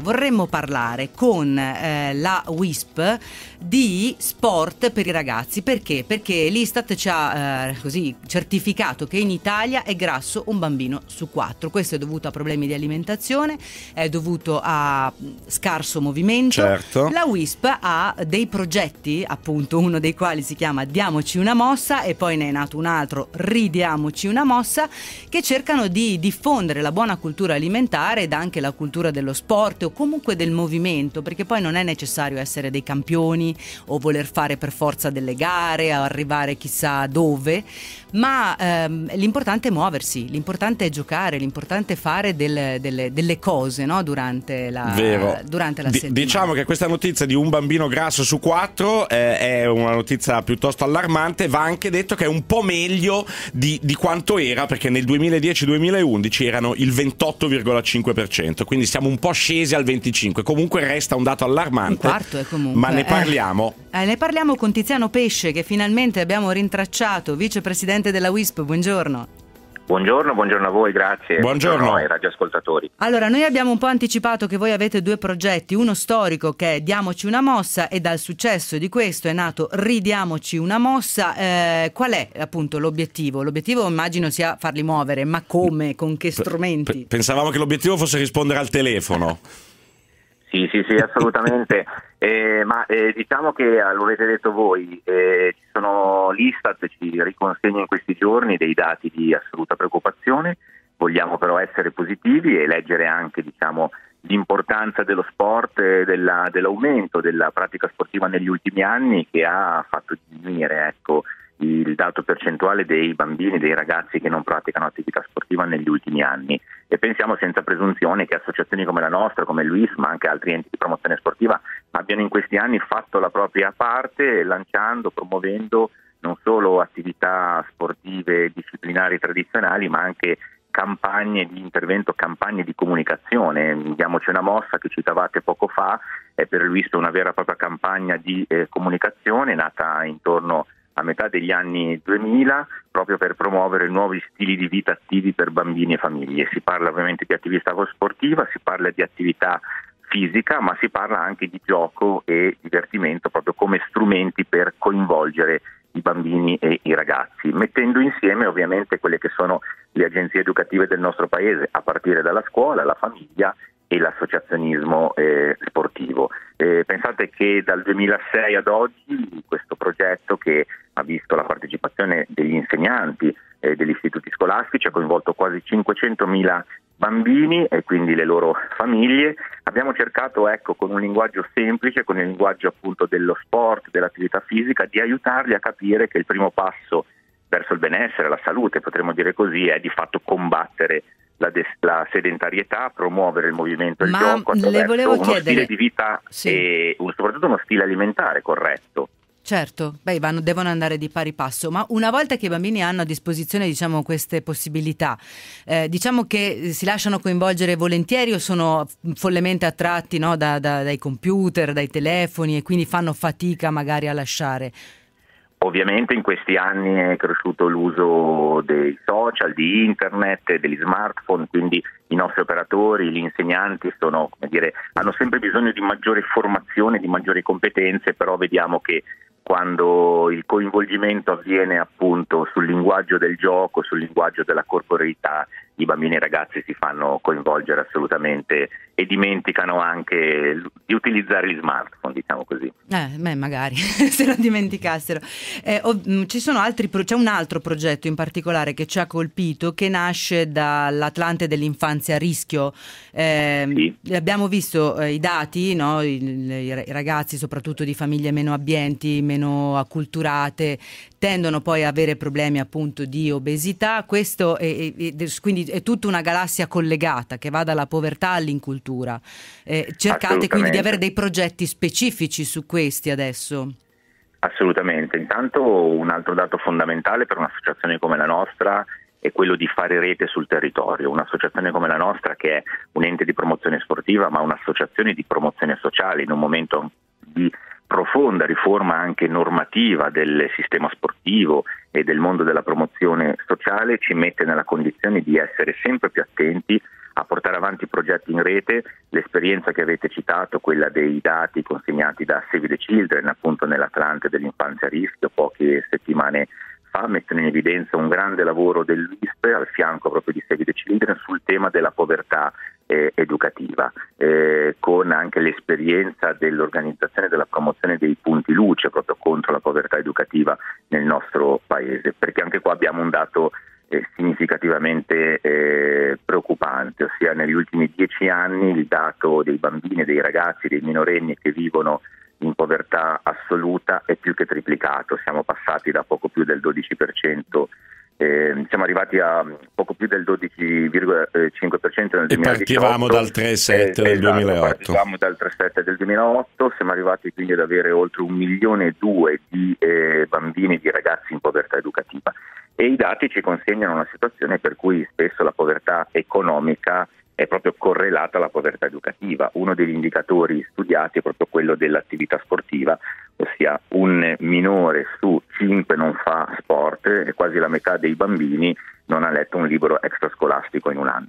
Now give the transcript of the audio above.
Vorremmo parlare con eh, la WISP di sport per i ragazzi perché? Perché l'Istat ci ha eh, così certificato che in Italia è grasso un bambino su quattro. Questo è dovuto a problemi di alimentazione, è dovuto a scarso movimento. Certo. La WISP ha dei progetti, appunto, uno dei quali si chiama Diamoci una mossa e poi ne è nato un altro Ridiamoci una mossa che cercano di diffondere la buona cultura alimentare ed anche la cultura dello sport o comunque del movimento, perché poi non è necessario essere dei campioni o voler fare per forza delle gare o arrivare chissà dove, ma ehm, l'importante è muoversi, l'importante è giocare, l'importante è fare del, delle, delle, cose no? durante, la, Vero. durante la D- settimana. Diciamo che questa notizia di un bambino grasso su quattro eh, è una notizia piuttosto allarmante, va anche detto che è un po' meglio di, di quanto era, perché nel 2010-2011 erano il 28,5%, quindi siamo un po' scesi al 25%, comunque resta un dato allarmante. Un quarto è comunque. Ma ne eh. parliamo. Eh, ne parliamo con Tiziano Pesce che finalmente abbiamo rintracciato, vicepresidente della WISP, buongiorno. Buongiorno, buongiorno a voi, grazie. Buongiorno. ai radioascoltatori. Allora, noi abbiamo un po' anticipato che voi avete due progetti, uno storico che è Diamoci una mossa e dal successo di questo è nato Ridiamoci una mossa. Eh, qual è appunto l'obiettivo? L'obiettivo immagino sia farli muovere, ma come? Con che strumenti? P- pensavamo che l'obiettivo fosse rispondere al telefono. Sì, sì, sì, assolutamente. eh, ma eh, diciamo che eh, lo avete detto voi, eh, ci sono l'Istat ci riconsegna in questi giorni dei dati di assoluta preoccupazione. Vogliamo però essere positivi e leggere anche diciamo, l'importanza dello sport e della, dell'aumento della pratica sportiva negli ultimi anni che ha fatto diminuire ecco, il dato percentuale dei bambini, dei ragazzi che non praticano attività sportiva negli ultimi anni e pensiamo senza presunzione che associazioni come la nostra, come l'UIS, ma anche altri enti di promozione sportiva abbiano in questi anni fatto la propria parte lanciando, promuovendo non solo attività sportive disciplinari tradizionali, ma anche campagne di intervento, campagne di comunicazione. Diamoci una mossa che citavate poco fa, è per l'UIS una vera e propria campagna di eh, comunicazione nata intorno a metà degli anni 2000 proprio per promuovere nuovi stili di vita attivi per bambini e famiglie. Si parla ovviamente di attività sportiva, si parla di attività fisica, ma si parla anche di gioco e divertimento proprio come strumenti per coinvolgere i bambini e i ragazzi, mettendo insieme ovviamente quelle che sono le agenzie educative del nostro paese, a partire dalla scuola, la famiglia e l'associazionismo eh, sportivo. Eh, pensate che dal 2006 ad oggi questo progetto che ha visto la partecipazione degli insegnanti eh, degli istituti scolastici ha coinvolto quasi 500.000 bambini e quindi le loro famiglie. Abbiamo cercato ecco, con un linguaggio semplice, con il linguaggio appunto dello sport, dell'attività fisica, di aiutarli a capire che il primo passo verso il benessere, la salute, potremmo dire così, è di fatto combattere la, des- la, sedentarietà, promuovere il movimento e il gioco attraverso uno chiedere... stile di vita sì. e soprattutto uno stile alimentare corretto. Certo, beh, vanno, devono andare di pari passo, ma una volta che i bambini hanno a disposizione diciamo, queste possibilità, eh, diciamo che si lasciano coinvolgere volentieri o sono follemente attratti no, da, da, dai computer, dai telefoni e quindi fanno fatica magari a lasciare? Ovviamente in questi anni è cresciuto l'uso dei social, di internet, degli smartphone, quindi i nostri operatori, gli insegnanti sono, dire, hanno sempre bisogno di maggiore formazione, di maggiori competenze, però vediamo che quando il coinvolgimento avviene appunto sul linguaggio del gioco, sul linguaggio della corporeità, i bambini e i ragazzi si fanno coinvolgere assolutamente e dimenticano anche di utilizzare gli smartphone, diciamo così. Eh, beh, magari se lo dimenticassero. Eh, oh, ci sono altri pro- c'è un altro progetto in particolare che ci ha colpito che nasce dall'Atlante dell'infanzia a rischio. Eh, sì. Abbiamo visto eh, i dati, no? I, i, ragazzi soprattutto di famiglie meno abbienti, meno acculturate, tendono poi a avere problemi appunto di obesità. Questo è, è, quindi è tutta una galassia collegata che va dalla povertà all'incultura. Eh, cercate quindi di avere dei progetti specifici su questi adesso. Assolutamente. Intanto un altro dato fondamentale per un'associazione come la nostra è quello di fare rete sul territorio. Un'associazione come la nostra, che è un ente di promozione sportiva, ma un'associazione di promozione sociale in un momento di profonda riforma anche normativa del sistema sportivo e del mondo della promozione sociale, ci mette nella condizione di essere sempre più attenti a portare avanti progetti in rete, l'esperienza che avete citato, quella dei dati consegnati da Save the Children appunto nell'Atlante dell'infanzia a rischio poche settimane fa, mettono in evidenza un grande lavoro dell'ISPE al fianco proprio di Save the Children sul tema della povertà eh, educativa, eh, con anche l'esperienza dell'organizzazione della promozione dei punti luce proprio contro la povertà educativa nel nostro paese, perché anche qua abbiamo un dato eh, significativamente eh, preoccupante, ossia negli ultimi dieci anni il dato dei bambini, dei ragazzi, dei minorenni che vivono in povertà assoluta è più che triplicato, siamo passati da poco più del 12%. Eh, siamo arrivati a poco più del 12,5% nel 2018 e partivamo dal 3,7 eh, del esatto, 2008 partivamo dal 3,7 del 2008 siamo arrivati quindi ad avere oltre un milione e due di eh, bambini e di ragazzi in povertà educativa. E i dati ci consegnano una situazione per cui spesso la povertà economica è proprio correlata alla povertà educativa. Uno degli indicatori studiati è proprio quello dell'attività sportiva, ossia un minore su cinque non fa sport e quasi la metà dei bambini non ha letto un libro extrascolastico in un anno.